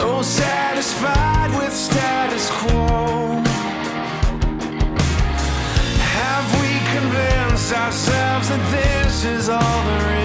So satisfied with status quo. Have we convinced ourselves that this is all there is?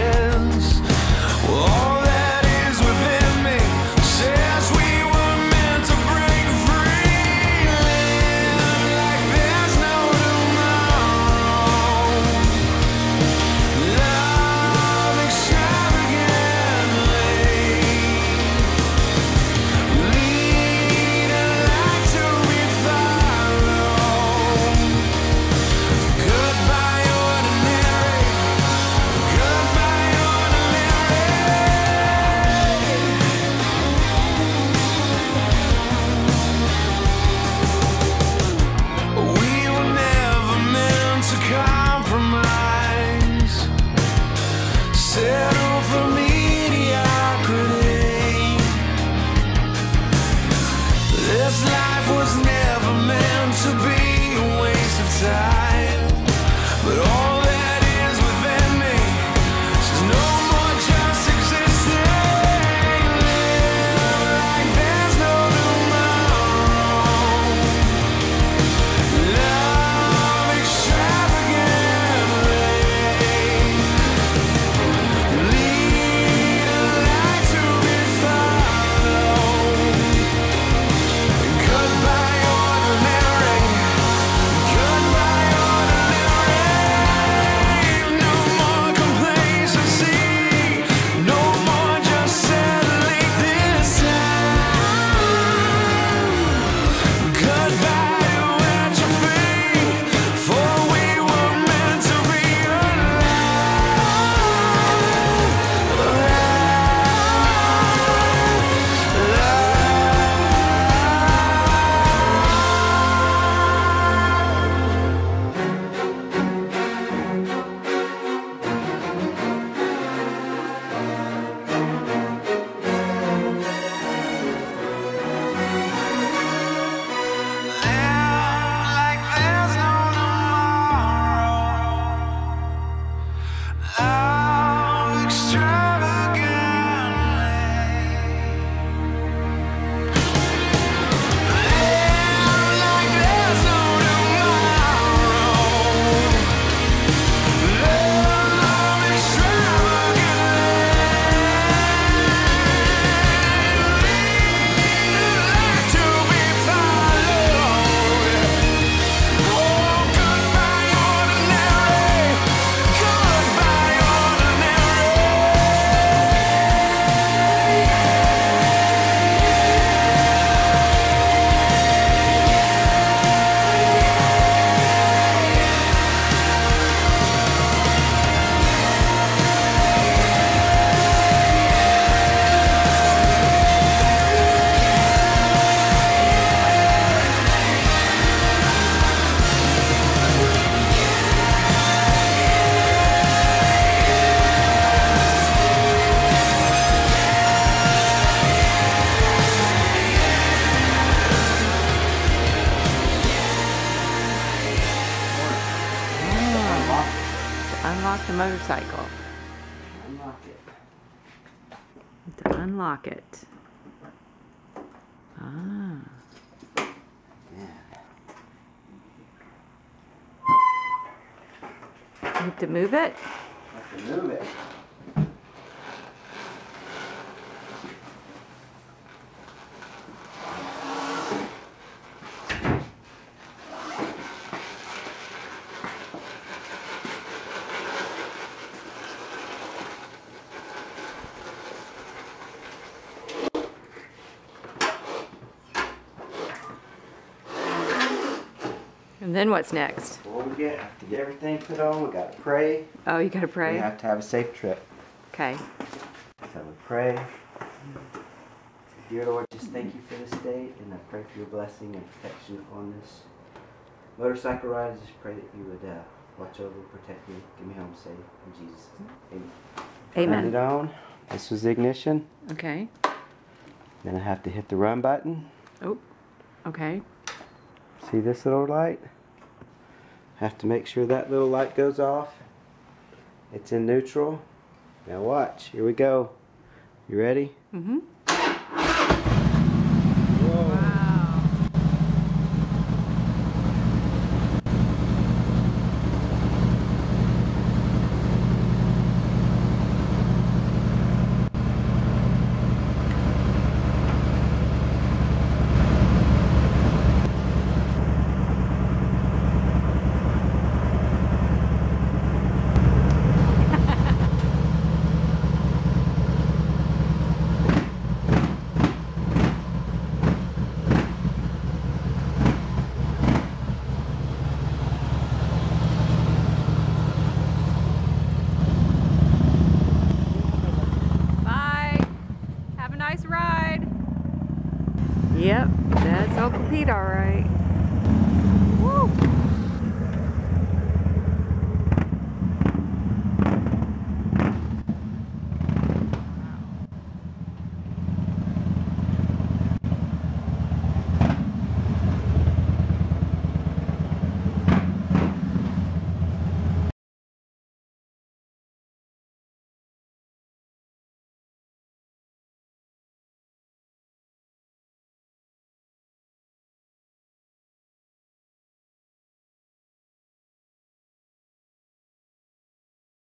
Unlock the motorcycle. Unlock it. To unlock it. Ah. Yeah. You have to move it? Have to move it. And then what's next? We get, have to get everything put on, we gotta pray. Oh, you gotta pray. We have to have a safe trip. Okay. So we pray. Dear Lord, just thank you for this day, and I pray for your blessing and protection on this motorcycle ride. I just pray that you would uh, watch over, protect me, get me home safe. In Jesus' name. Amen. Turn it on. This was the ignition. Okay. Then I have to hit the run button. Oh, okay. See this little light? Have to make sure that little light goes off. It's in neutral. Now watch. Here we go. You ready? Mm-hmm. Whoa. Wow. Bye. Have a nice ride. Yep, that's Uncle Pete, all right. Woo.